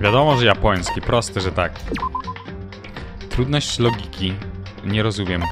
Wiadomo, że japoński, prosty, że tak. Trudność logiki. Nie rozumiem.